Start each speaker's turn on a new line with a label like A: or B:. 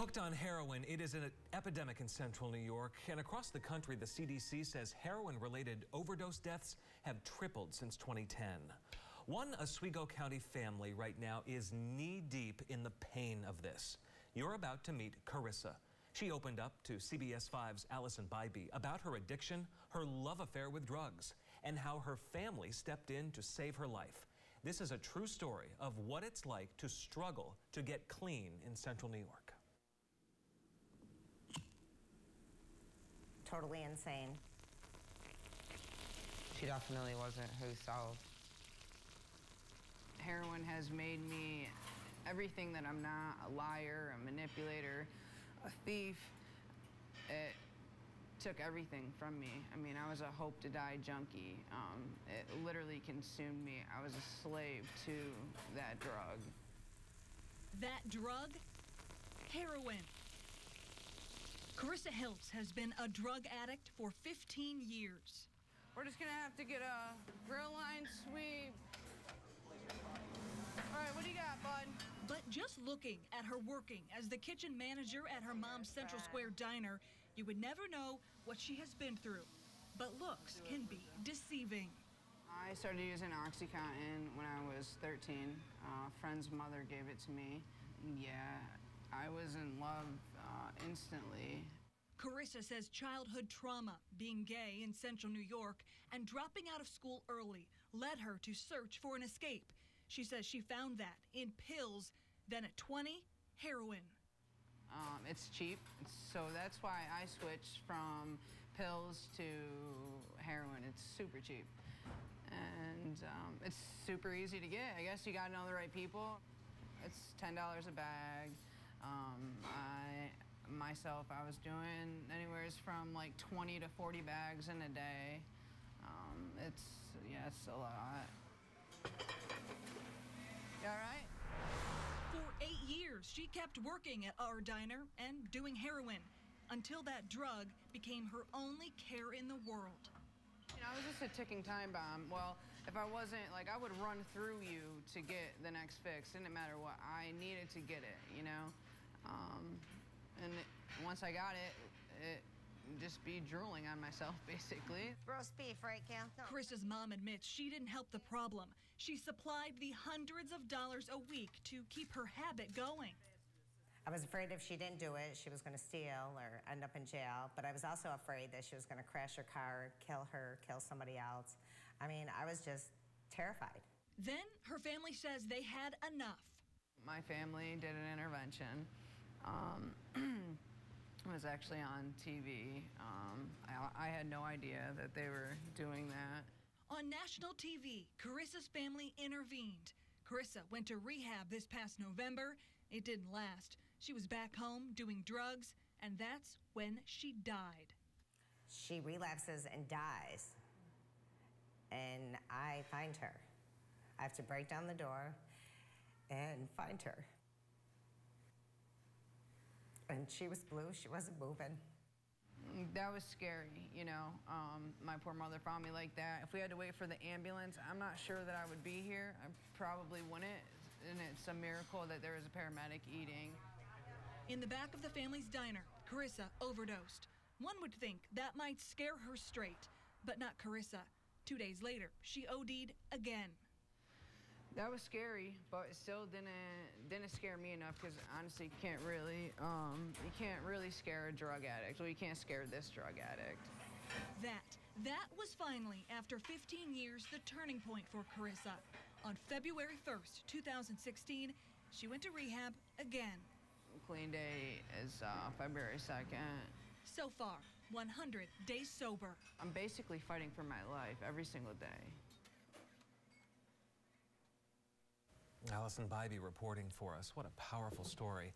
A: Hooked on heroin, it is an epidemic in central New York. And across the country, the CDC says heroin-related overdose deaths have tripled since 2010. One Oswego County family right now is knee-deep in the pain of this. You're about to meet Carissa. She opened up to CBS 5's Allison Bybee about her addiction, her love affair with drugs, and how her family stepped in to save her life. This is a true story of what it's like to struggle to get clean in central New York.
B: Totally insane.
C: She definitely wasn't herself.
D: Heroin has made me everything that I'm not, a liar, a manipulator, a thief. It took everything from me. I mean, I was a hope to die junkie. Um, it literally consumed me. I was a slave to that drug.
E: That drug? Heroin. Carissa Hiltz has been a drug addict for 15 years.
D: We're just gonna have to get a grill line sweep. All right, what do you got, bud?
E: But just looking at her working as the kitchen manager at her mom's Central Square diner, you would never know what she has been through. But looks can be deceiving.
D: I started using OxyContin when I was 13. Uh, a friend's mother gave it to me. Yeah, I was in love uh, instantly.
E: Carissa says childhood trauma, being gay in central New York, and dropping out of school early led her to search for an escape. She says she found that in pills, then at 20, heroin.
D: Um, it's cheap, so that's why I switched from pills to heroin. It's super cheap. And um, it's super easy to get. I guess you gotta know the right people. It's $10 a bag. Um, I myself, I was doing anywhere from like 20 to 40 bags in a day. Um, it's, yeah, it's a lot. You all right?
E: For eight years, she kept working at our diner and doing heroin until that drug became her only care in the world.
D: You know, I was just a ticking time bomb. Well, if I wasn't, like, I would run through you to get the next fix. Didn't matter what. I needed to get it, you know? Um, and it, once I got it, it just be drooling on myself, basically.
B: Roast beef, right, Cal?
E: No. Chris's mom admits she didn't help the problem. She supplied the hundreds of dollars a week to keep her habit going.
B: I was afraid if she didn't do it, she was going to steal or end up in jail. But I was also afraid that she was going to crash her car, kill her, kill somebody else. I mean, I was just terrified.
E: Then her family says they had enough.
D: My family did an intervention. Um, was actually on TV. Um, I, I had no idea that they were doing that.
E: On national TV, Carissa's family intervened. Carissa went to rehab this past November. It didn't last. She was back home doing drugs, and that's when she died.
B: She relapses and dies, and I find her. I have to break down the door and find her and she was blue. She wasn't moving.
D: That was scary, you know. Um, my poor mother found me like that. If we had to wait for the ambulance, I'm not sure that I would be here. I probably wouldn't. And it's a miracle that there was a paramedic eating.
E: In the back of the family's diner, Carissa overdosed. One would think that might scare her straight, but not Carissa. Two days later, she OD'd again.
D: That was scary, but it still didn't didn't scare me enough because honestly, you can't really um, you can't really scare a drug addict. Well, you can't scare this drug addict.
E: That that was finally after 15 years the turning point for Carissa. On February 1st, 2016, she went to rehab again.
D: Clean day is uh, February 2nd.
E: So far, 100 days sober.
D: I'm basically fighting for my life every single day.
A: Allison Bybee reporting for us. What a powerful story.